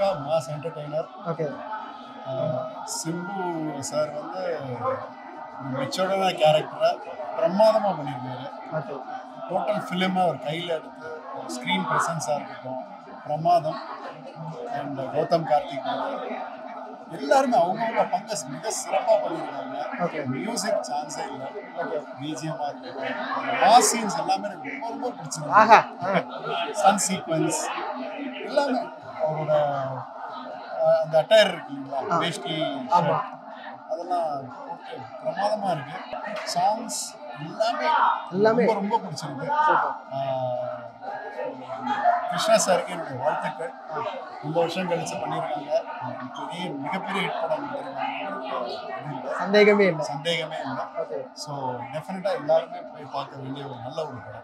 பக்கா mass entertainer. Okay. Simbu sir வந்து மெச்சோர்டான கேரக்டரை பிரமாதமாக பண்ணியிருக்காரு. ஓகே. டோட்டல் ஃபிலிமை அவர் கையில் எடுத்து ஸ்க்ரீன் ப்ரெசன்ஸாக இருக்கட்டும் பிரமாதம். அண்ட் கௌதம் கார்த்திக். எல்லாருமே அவங்கவுங்க பங்கு மிக சிறப்பாக பண்ணியிருக்காங்க. Okay. மியூசிக் சான்ஸே இல்லை. பிஜிஎம்மாக இருக்கட்டும். மாஸ் சீன்ஸ் எல்லாமே எனக்கு ரொம்ப ரொம்ப பிடிச்சிருக்கு சன் சீக்வன்ஸ் எல்லாமே. அவரோட அந்த அட்டையர் இருக்கு இல்லைங்களா? வேஷ்டி அதெல்லாம் போட்டு பிரமாதமாக இருக்கு. சாங்ஸ் எல்லாமே எல்லாமே. ரொம்ப பிடிச்சிருக்கு. கிருஷ்ணா சாருக்கு என்னுடைய வாழ்த்துக்கள். ரொம்ப வருஷம் கழிச்சு பண்ணியிருக்காங்க. பெரிய மிகப்பெரிய ஹிட் படம் சந்தேகமே இல்லை. சந்தேகமே இல்லை. ஓகே. ஸோ டெஃபினட்டாக எல்லாருமே போய் பார்க்க வேண்டிய ஒரு நல்ல ஒரு படம்.